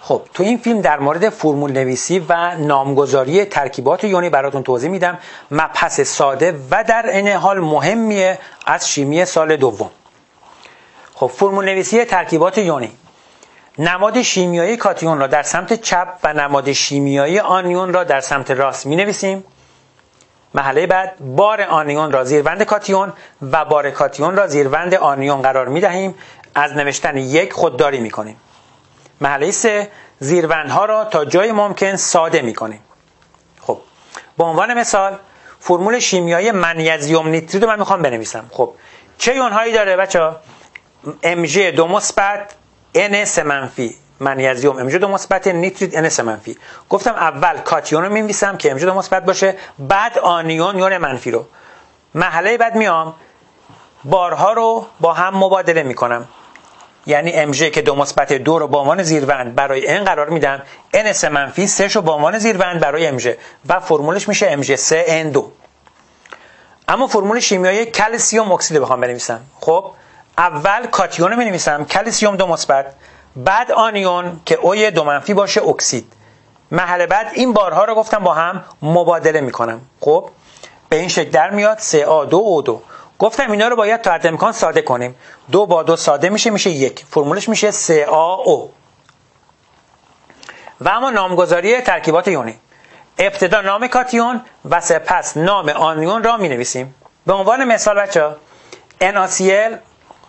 خب تو این فیلم در مورد فرمول نویسی و نامگذاری ترکیبات یونی براتون توضیح میدم. مبحث ساده و در عین حال مهمیه از شیمی سال دوم. خب فرمول نویسی ترکیبات یونی. نماد شیمیایی کاتیون را در سمت چپ و نماد شیمیایی آنیون را در سمت راست می نویسیم مرحله بعد بار آنیون را زیروند کاتیون و بار کاتیون را زیروند آنیون قرار می دهیم از نوشتن یک خودداری می کنیم محله سه زیروندها را تا جای ممکن ساده می کنیم خب به عنوان مثال فرمول شیمیایی منیزیوم نیترید رو من می‌خوام بنویسم. خب چه یونهایی داره بچه MG دو مثبت N سه منفی. منیزیوم امژ دو مثبت نیترید N منفی. گفتم اول کاتیون رو می‌نویسم که امژ دو مثبت باشه بعد آنیون یون منفی رو. مرحله بعد میام. بارها رو با هم مبادله می‌کنم. یعنی Mg که دو مثبت دو رو با عنوان زیروند برای n قرار میدم n سه منفی سه رو با عنوان زیروند برای Mg و فرمولش میشه Mg 3 N 2 اما فرمول شیمیایی کلسیوم اکسید بخوام بنویسم. خب اول کاتیون رو می‌نویسم کلسیوم دو مثبت بعد آنیون که O دو منفی باشه اکسید. مرحله بعد این بارها رو گفتم با هم مبادله می‌کنم. خب به این شکل در میاد 3A2O2 گفتم اینا رو باید تا حد امکان ساده کنیم. دو با دو ساده میشه میشه یک. فرمولش میشه 3AO و اما نامگذاری ترکیبات یونی. ابتدا نام کاتیون و سپس نام آنیون را می نویسیم به عنوان مثال بچه NaCl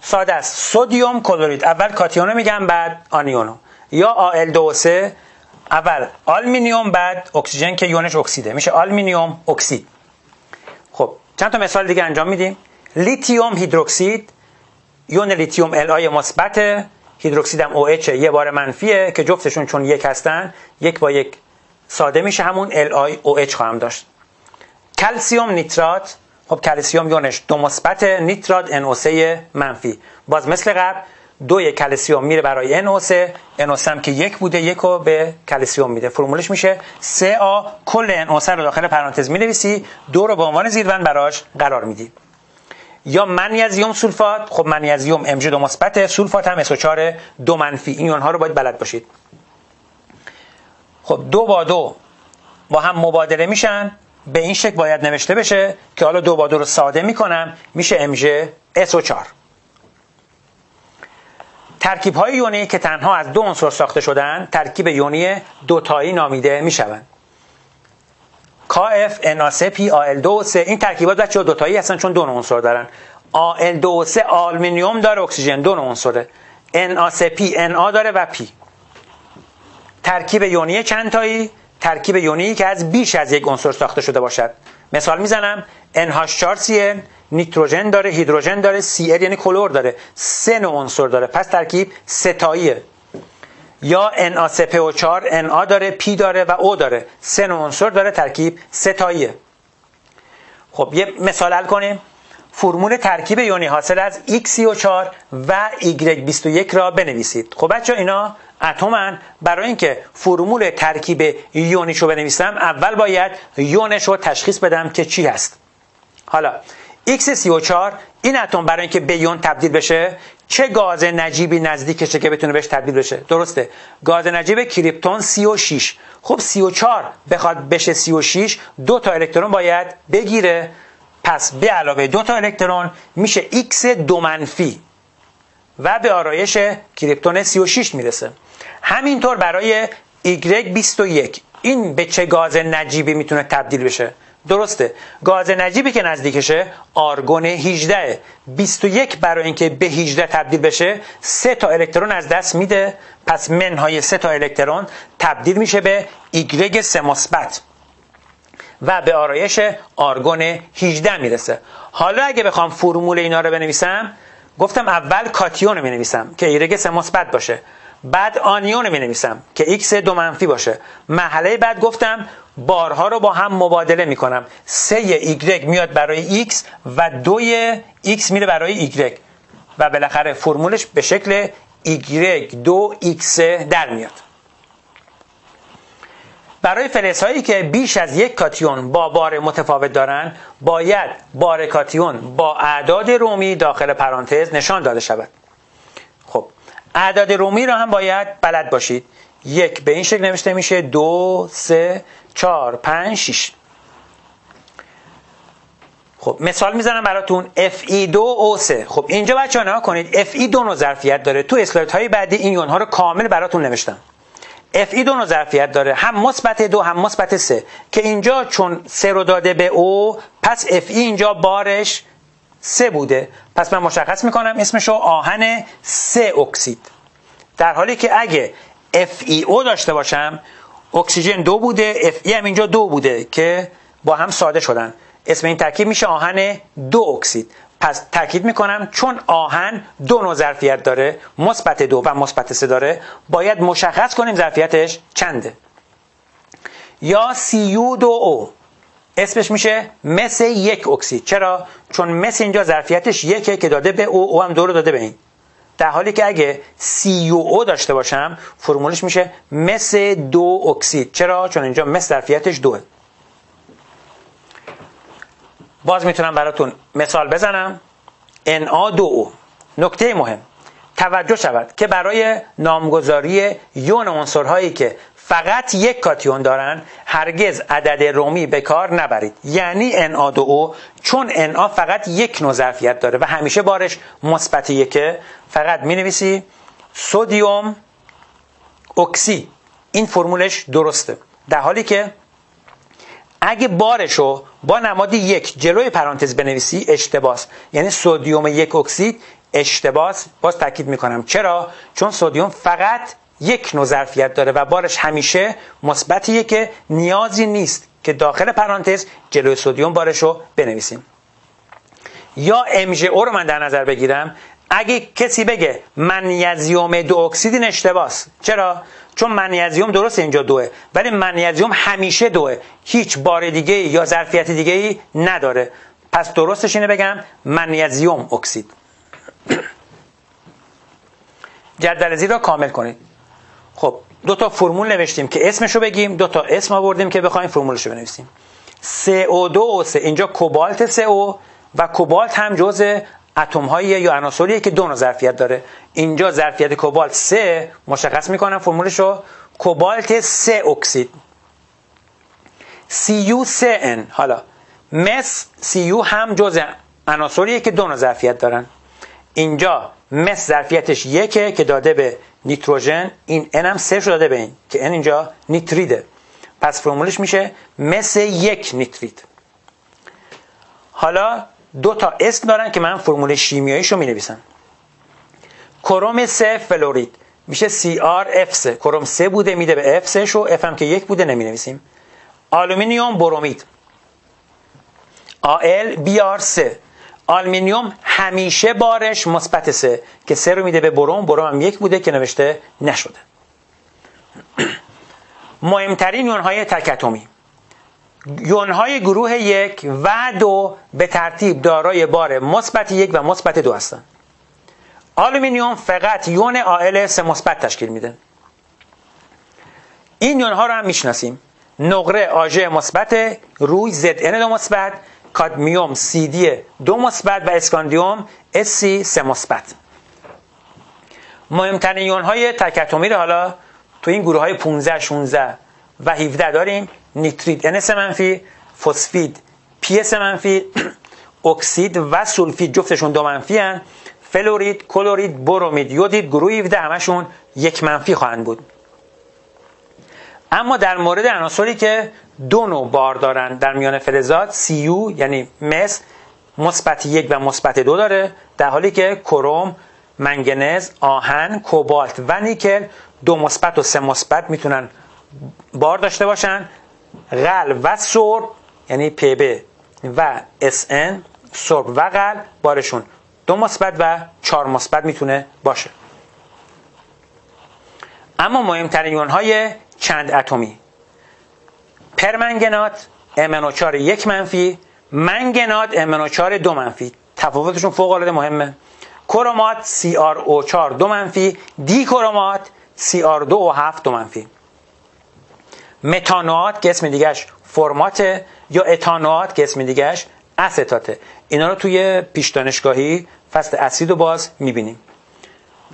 ساده است. سودیوم کلورید اول کاتیون رو میگم بعد آنیونو یا Al2O3 اول آلومینیوم بعد اکسیژن که یونش اکسیده. میشه آلومینیوم اکسید. خب چند تا مثال دیگه انجام میدیم. لیتیوم هیدروکسید یون لیتیوم Li مثبت هیدروکسید هم OH یه بار منفیه که جفتشون چون یک هستن یک با یک ساده میشه همون LiOH خواهم داشت. کلسیوم نیترات خب کلسیوم یونش دو مثبت نیترات NO3 منفی. باز مثل قبل دوی کلسیوم میره برای NO3 NO3 هم که یک بوده یک رو به کلسیوم میده. فرمولش میشه 3A کل NO3 رو داخل پرانتز می‌نویسی دو رو به عنوان زیروند براش قرار میدی. یا منیزیوم سولفات؟ خب منیزیوم ام دو مثبت سولفات هم SO4 دو منفی. این ها رو باید بلد باشید. خب دو با دو با هم مبادله میشن. به این شکل باید نوشته بشه که حالا دو با دو رو ساده می‌کنم میشه امژ SO4 ترکیب های یونی که تنها از دو عنصر ساخته شدن ترکیب یونی دوتایی نامیده می‌شوند. KF Na3P Al2O3 این ترکیبات بچه دوتایی هستن چون دو عنصر دارن. Al2O3 آلومینیوم داره اکسیژن. دو عنصره. Na3P Na داره و P. ترکیب یونی چند تایی ترکیب یونی که از بیش از یک عنصر ساخته شده باشد. مثال می‌زنم. NH4Cl نیتروژن داره هیدروژن داره Cl یعنی کلور داره. سه عنصر داره. پس ترکیب ستاییه. یا NaCPO4 Na داره P داره و O داره. سه عنصر داره ترکیب ستاییه. خب یه مثال حل کنیم. فرمول ترکیب یونی حاصل از X34 و Y21 را بنویسید. خب بچه اینا اتمن. برای اینکه فرمول ترکیب یونیش رو بنویسم اول باید یونش رو تشخیص بدم که چی هست. حالا X34 این اتم برای اینکه به یون تبدیل بشه چه گاز نجیبی نزدیکشه که بتونه بهش تبدیل بشه؟ درسته. گاز نجیب کریپتون 36 خب 34 بخواد بشه 36 دو تا الکترون باید بگیره. پس به علاوه دو تا الکترون میشه X دو منفی و به آرایش کریپتون 36 می‌رسه. همینطور برای Y21 این به چه گاز نجیبی می‌تونه تبدیل بشه؟ درسته. گاز نجیبی که نزدیکشه آرگون 18 21 برای اینکه به 18 تبدیل بشه سه تا الکترون از دست میده. پس منهای سه تا الکترون تبدیل میشه به Y سه مثبت. و به آرایش آرگون 18 می‌رسه. حالا اگه بخوام فرمول اینا رو بنویسم گفتم اول کاتیون رو بنویسم که ایگرگ سه مثبت باشه. بعد آنیون رو بنویسم که x دو منفی باشه. مرحله بعد گفتم بارها رو با هم مبادله می‌کنم. سه ایگرگ میاد برای x و دوی x میره برای y. و بالاخره فرمولش به شکل y دو x در میاد. برای فلز هایی که بیش از یک کاتیون با بار متفاوت دارند باید بار کاتیون با اعداد رومی داخل پرانتز نشان داده شود. خب اعداد رومی را هم باید بلد باشید. یک به این شکل نوشته میشه دو سه چهار پنج شیش. خب مثال می‌زنم براتون. Fe2 O3 خب اینجا بچه ها کنید. Fe دو نوع ظرفیت داره. تو اسلاید های بعدی این یون ها رو کامل براتون نوشتم. Fe دو نوع ظرفیت داره. هم مثبت دو هم مثبت سه. که اینجا چون سه رو داده به او پس Fe اینجا بارش سه بوده. پس من مشخص می‌کنم اسمشو. آهن سه اکسید. در حالی که اگه FeO داشته باشم اکسیژن دو بوده Fe هم اینجا دو بوده که با هم ساده شدن. اسم این ترکیب میشه آهن دو اکسید. پس تاکید می‌کنم چون آهن دو نوع ظرفیت داره مثبت دو و مثبت سه داره باید مشخص کنیم ظرفیتش چنده. یا cu دو او اسمش میشه مس یک اکسید. چرا؟ چون مس اینجا ظرفیتش یکه که داده به او او هم دو رو داده به این. در حالی که اگه او داشته باشم فرمولش میشه مس دو اکسید. چرا؟ چون اینجا مس ظرفیتش دوه. باز می‌تونم براتون مثال بزنم. Na2O نکته مهم. توجه شود که برای نامگذاری یون عنصرهایی که فقط یک کاتیون دارن هرگز عدد رومی به کار نبرید. یعنی Na2O چون Na فقط یک نوع ظرفیت داره و همیشه بارش مثبت یکه فقط می نویسی سودیوم اکسی. این فرمولش درسته. در حالی که اگه بارشو با نماد یک جلوی پرانتز بنویسی اشتباس. یعنی سودیوم یک اکسید اشتباس. باز تاکید می‌کنم. چرا؟ چون سودیوم فقط یک نوع ظرفیت داره و بارش همیشه مثبتیه که نیازی نیست که داخل پرانتز جلوی سودیوم بارش رو بنویسیم. یا او رو من در نظر بگیرم. اگه کسی بگه منیزیوم دو اکسید اشتباس. چرا؟ چون منیزیوم درست اینجا دوه. ولی منیزیوم همیشه دوه. هیچ بار دیگه یا ظرفیت دیگه ای نداره. پس درستش اینه بگم. منیزیوم اکسید. جدول زیر را کامل کنید. خب دو تا فرمول نوشتیم که اسمشو بگیم دو تا اسم آوردیم که بخوایم فرمولشو بنویسیم. CO2 o اینجا کوبالت CO و کوبالت هم جزء اتم هایی یا عناصریه که دو نوع ظرفیت داره. اینجا ظرفیت کوبالت 3 مشخص می‌کنم فرمولش رو کوبالت 3 اکسید. CU3N حالا مس CU هم جزء عناصریه که دو نوع ظرفیت دارن. اینجا مس ظرفیتش یکه که داده به نیتروژن این N هم سه داده به این که N اینجا نیتریده. پس فرمولش میشه مس یک نیترید. حالا دو تا اسم دارن که من فرمول شیمیاییش رو می نویسم کروم سه فلورید. میشه CrF3 کروم سه بوده میده به F3 شو. F هم که یک بوده نمی نویسیم آلومینیوم برومید AlBr3 آلومینیوم همیشه بارش مثبت سه که سه رو میده به بروم بروم هم یک بوده که نوشته نشده. مهمترین یون های تک اتمی یونهای گروه یک و دو به ترتیب دارای بار مثبت یک و مثبت دو هستند آلومینیوم فقط یون Al سه مثبت تشکیل میده. این یون ها رو هم می‌شناسیم. نقره آژه مثبت روی Zn دو مثبت کادمیوم دی دو مثبت و اسکاندیوم Sc سه مثبت مهمترین یون های تک اتمی رو حالا تو این گروه های 15 16 و 17 داریم. نیترید N سه منفی فسفید P سه منفی اکسید و سولفید جفتشون دو منفی هن. فلورید کلورید برومید یودید گروه 17 همشون یک منفی خواهند بود. اما در مورد عناصری که دو نوع بار دارن در میان فلزات سیو یعنی مس مثبت یک و مثبت دو داره در حالی که کروم منگنز آهن کوبالت و نیکل دو مثبت و سه مثبت می‌تونن بار داشته باشن. قلع و سرب یعنی Pb و Sn سرب و قلع بارشون دو مثبت و چهار مثبت می‌تونه باشه. اما مهمترین یون های چند اتمی؟ پرمنگنات MnO4 یک منفی منگنات MnO4 دو منفی. تفاوتشون فوق العاده مهمه. کرومات CrO4 دو منفی دی کرومات CR2 و 7 دو منفی. متانوات که اسم دیگهش فرمات یا اتانوات که اسم دیگهش استاته. اینا رو توی پیش دانشگاهی فصل اسید و باز می‌بینیم.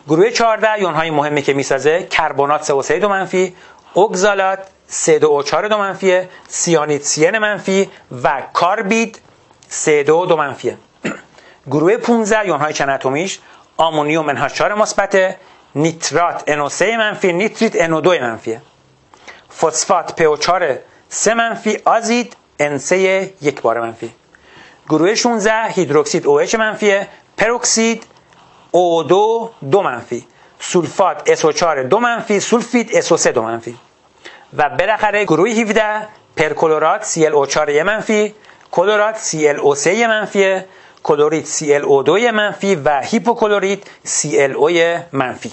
گروه 14 یون های مهمی که می‌سازه کربنات 3 و 3 دو منفی اگزالات 3 دو 4 دو منفیه سیانید سین منفی و کاربید 3 دو دو منفیه. گروه 15 یون های چند اتمیش آمونیوم منهاش 4 مثبت نیترات NO3 منفی نیتریت NO2 منفیه. فسفات PO4 3 منفی آزید N3 یک بار منفی. گروه 16 هیدروکسید OH منفیه پروکسید O2 دو منفی. سولفات SO4 دو منفی سولفیت SO3 دو منفی. و بالاخره گروه 17 پرکلورات ClO4 یه منفی کلورات ClO3 یه منفیه کلوریت ClO2 یه منفی و هیپوکلوریت ClO منفی.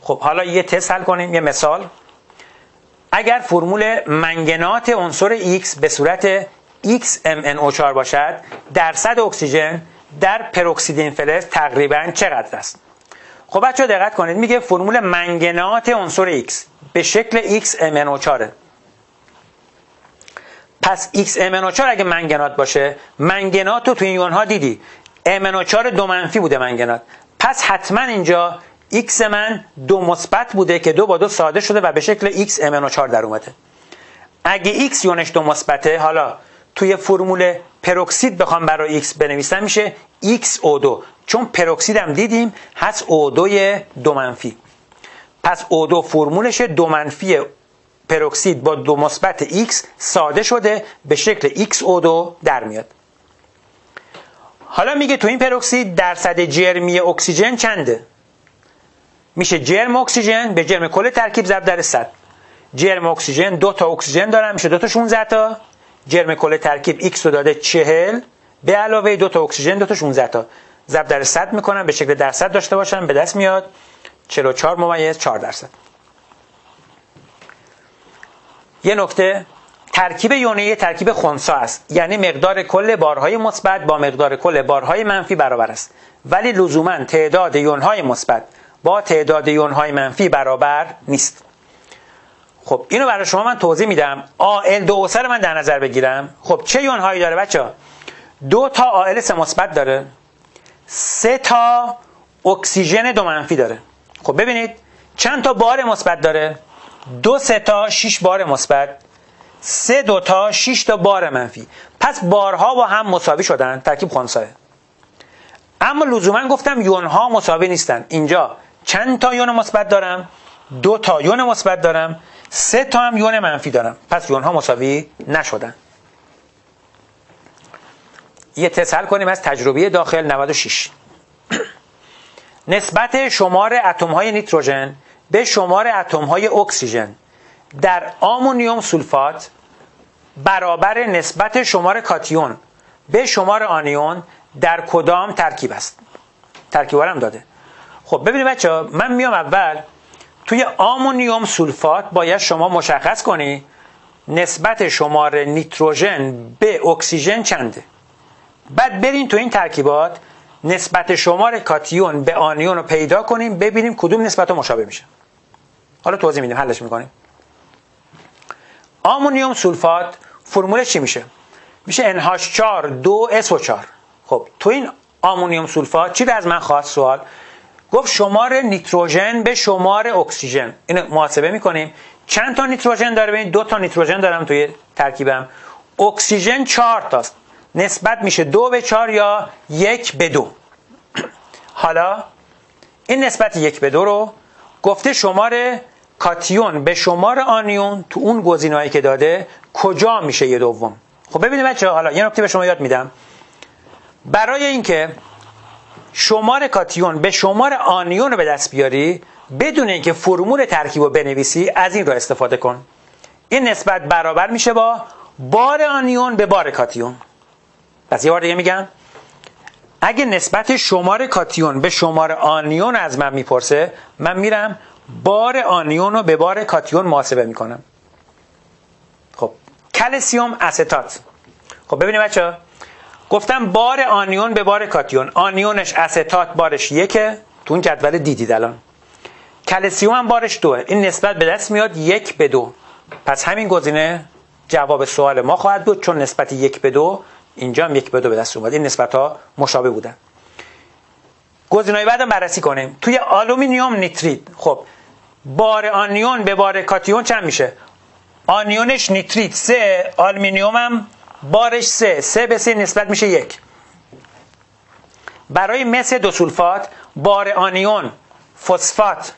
خب حالا یه تست حل کنیم یه مثال. اگر فرمول منگنات عنصر X به صورت XMNO4 باشد درصد اکسیژن در پروکسیدین فلز تقریبا چقدر است؟ خب بچه دقت کنید میگه فرمول منگنات عنصر X به شکل XMNO4 پس XMNO4 اگه منگنات باشه منگنات رو تو این ها دیدی. MNO4 دو منفی بوده منگنات. پس حتما اینجا X من دو مثبت بوده که دو با دو ساده شده و به شکل XMNO4 در اومده. اگه X یونش دو مثبته حالا توی فرمول پروکسید بخوام برای X بنویسم میشه XO2 چون پروکسید هم دیدیم هست O2 دو منفی. پس O2 فرمولش دو منفی پروکسید با دو مثبت X ساده شده به شکل XO2 در میاد. حالا میگه تو این پروکسید درصد جرمی اکسیژن چنده؟ میشه جرم اکسیژن به جرم کل ترکیب ضرب در 100 جرم اکسیژن دو تا اکسیژن دارم میشه دو تا 16 تا. جرم کل ترکیب X رو داده 40 به علاوه دو تا اکسیژن دو تا 16 تا. ضرب در 100 می‌کنم به شکل درصد داشته باشم به دست میاد. 44 ممیز 4 درصد. یه نکته ترکیب یونی ترکیب خونسا است. یعنی مقدار کل بارهای مثبت با مقدار کل بارهای منفی برابر است. ولی لزوما تعداد یونهای مثبت با تعداد یونهای منفی برابر نیست. خب اینو برای شما من توضیح میدم. آل دو سر من در نظر بگیرم. خب چه یونهایی داره بچه دو تا آل سه مثبت داره. سه تا اکسیژن دو منفی داره. خب ببینید چند تا بار مثبت داره؟ دو سه تا شش بار مثبت. سه دو تا شش تا بار منفی. پس بارها با هم مساوی شدن. ترکیب خونساه اما لزوما گفتم یون ها مساوی نیستن. اینجا چند تا یون مثبت دارم؟ دو تا یون مثبت دارم. سه تا هم یون منفی دارم. پس یون ها مساوی نشدن. یه تسل کنیم از تجربه داخل 96 نسبت شمار اتم های نیتروژن به شمار اتم های اکسیژن در آمونیوم سولفات برابر نسبت شمار کاتیون به شمار آنیون در کدام ترکیب است؟ ترکیب هم داده. خب ببینید بچه من میام اول توی آمونیوم سولفات باید شما مشخص کنی نسبت شمار نیتروژن به اکسیژن چنده. بعد بریم تو این ترکیبات نسبت شمار کاتیون به آنیون رو پیدا کنیم ببینیم کدوم نسبت رو مشابه میشه. حالا توضیح میدیم حلش می‌کنیم. آمونیوم سولفات فرمولش چی میشه؟ میشه NH4 2 SO4 خب تو این آمونیوم سولفات چی از من خواست سوال؟ گفت شمار نیتروژن به شمار اکسیژن. اینو محاسبه می‌کنیم. چند تا نیتروژن داره؟ ببین دو تا نیتروژن دارم توی ترکیبم. اکسیژن 4 تاست. نسبت میشه دو به چهار یا یک به دو. حالا این نسبت یک به دو رو گفته شمار کاتیون به شمار آنیون تو اون گزینه‌ای که داده کجا میشه یه دوم. خب ببینید بچه حالا یه نکته به شما یاد میدم. برای اینکه شمار کاتیون به شمار آنیون رو به دست بیاری بدون اینکه فرمول ترکیب رو بنویسی از این رو استفاده کن. این نسبت برابر میشه با بار آنیون به بار کاتیون. پس یه بار دیگه میگم اگه نسبت شمار کاتیون به شمار آنیون از من می‌پرسه من میرم بار آنیون رو به بار کاتیون محاسبه می‌کنم. خب کلسیوم استات خب ببینید بچه گفتم بار آنیون به بار کاتیون. آنیونش استات بارش یکه. تو اون جدول دیدید الان. کلسیوم هم بارش دوه. این نسبت به دست میاد یک به دو. پس همین گزینه جواب سوال ما خواهد بود چون نسبت یک به دو اینجا هم یک به دو به دست اومد. این نسبت ها مشابه بودن. گزینه‌های بعدم بررسی کنیم. توی آلومینیوم نیترید خب بار آنیون به بار کاتیون چند میشه؟ آنیونش نیترید سه آلومینیوم هم بارش سه. سه به سه نسبت میشه یک. برای مس دو فسفات بار آنیون فسفات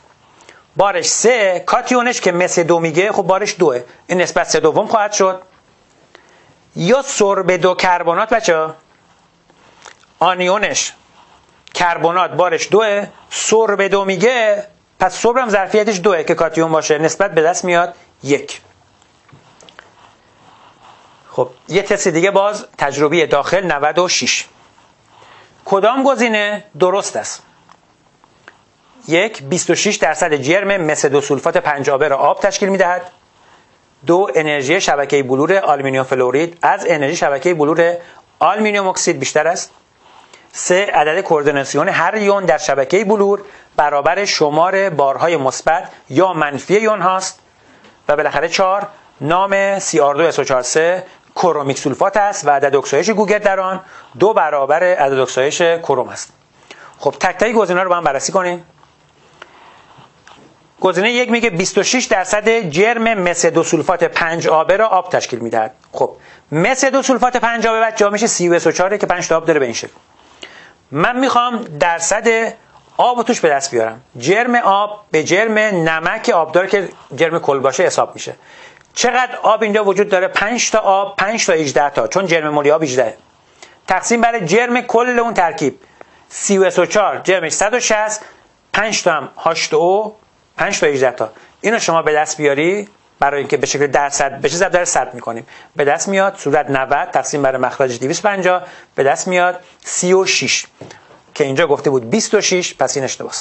بارش سه. کاتیونش که مس دو میگه خب بارش دوه. این نسبت سه دوم خواهد شد. یا سرب دو کربنات بچه آنیونش کربنات بارش دوه سرب دو میگه پس سرب هم ظرفیتش دوه که کاتیون باشه نسبت به دست میاد یک. خب یه تست دیگه باز تجربی داخل 96 کدام گزینه درست است؟ یک 26 درصد جرم مس دو سولفات 5 آبه را آب تشکیل می‌دهد. دو انرژی شبکه بلور آلومینیوم فلورید. از انرژی شبکه بلور آلومینیوم اکسید بیشتر است. سه عدد کوردیناسیون هر یون در شبکه بلور برابر شمار بارهای مثبت یا منفی یون هاست. و بالاخره چهار نام CR2SO43 کرومیک سولفات است و عدد اکسایش گوگرد در آن دو برابر عدد اکسایش کروم است. خب تک تک گزینه‌ها رو با هم بررسی کنیم. گزینه یک میگه 26 درصد جرم مس دو سولفات 5 آبه را آب تشکیل می‌دهد. خب مس دو سولفات 5 آبه جا میشه CuSO4 که 5 تا آب داره به این شکل. من می‌خوام درصد آب توش به دست بیارم. جرم آب به جرم نمک آبدار که جرم کل باشه حساب میشه. چقدر آب اینجا وجود داره؟ 5 تا آب 5 تا 18 تا چون جرم مولی آب 18 تقسیم بر جرم کل اون ترکیب. CuSO4 جرمش 160 5 تا هم H2O 5 تا 18 تا. اینو شما به دست بیاری برای اینکه به شکل درصد بشه ضرب در 100 می‌کنیم؟ به دست میاد صورت 90 تقسیم بر مخرج 250 به دست میاد 36 که اینجا گفته بود 26 پس این اشتباهه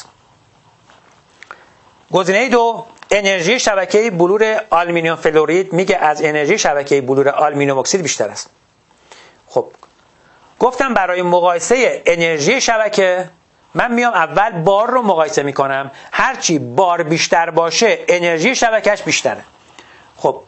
گزینه دو انرژی شبکه بلور آلومینیوم فلورید میگه از انرژی شبکه بلور آلومینیوم اکسید بیشتر است. خب. گفتم برای مقایسه انرژی شبکه من میام اول بار رو مقایسه می‌کنم. هرچی بار بیشتر باشه انرژی شبکهش بیشتره. خب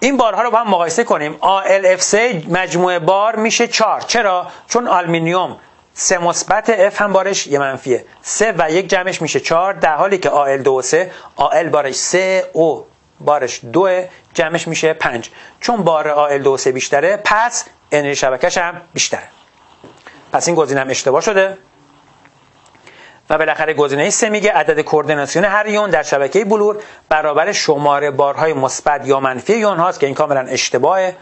این بارها رو با هم مقایسه کنیم. ALF3 مجموعه بار میشه 4 چرا؟ چون آلومینیوم سه مثبت F هم بارش یه منفیه. سه و یک جمعش میشه 4 در حالی که AL 2 و 3 AL بارش 3 O بارش 2 جمعش میشه 5 چون بار AL 2 و 3 بیشتره پس انرژی شبکهش هم بیشتره. پس این گزینه اشتباه شده. و بالاخره گزینه سه میگه عدد کوردیناسیون هر یون در شبکه بلور برابر شماره بارهای مثبت یا منفی یون هاست که این کاملا اشتباهه.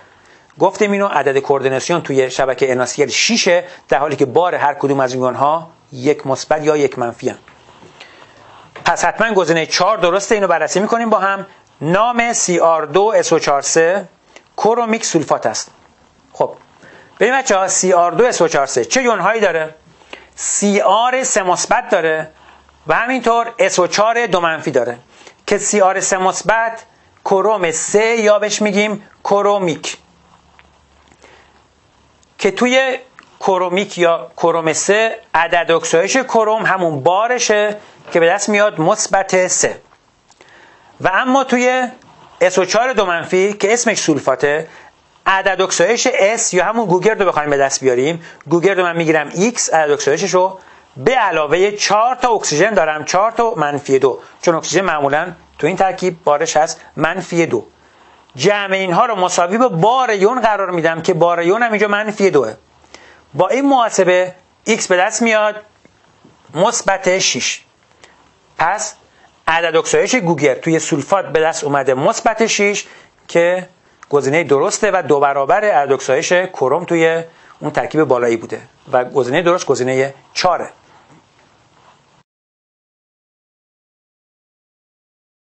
گفتیم اینو عدد کوردیناسیون توی شبکه اناسیل 6 در حالی که بار هر کدوم از یون ها یک مثبت یا یک منفی هم. پس حتما گزینه 4 درسته اینو بررسی می‌کنیم با هم. نام CR2SO43 کرومیک سولفات است. خب ببینید بچه‌ها CR2SO43 چه یون هایی داره؟ سی آر سه مثبت داره و همینطور SO4 دو منفی داره. که سی آر سه مثبت کروم سه یا بهش میگیم کرومیک. که توی کرومیک یا کروم سه عدد اکسایش کروم همون بارشه که به دست میاد مثبت سه. و اما توی SO4 دو منفی که اسمش سولفاته عدد اکسایش S یا همون گوگرد رو بخوایم به دست بیاریم. گوگرد رو من می‌گیرم X عدد اکسایشش رو به علاوه 4 تا اکسیژن دارم. 4 تا منفی دو. چون اکسیژن معمولا تو این ترکیب بارش هست منفی دو. جمع اینها رو مساوی به بار یون قرار میدم که بار یون هم اینجا منفی دوه. با این محاسبه X به دست میاد مثبت 6 پس عدد اکسایش گوگر توی سولفات به دست اومده مثبت 6 که گزینه درسته و دو برابر اردوکسایش کروم توی اون ترکیب بالایی بوده. و گزینه درست گزینه چاره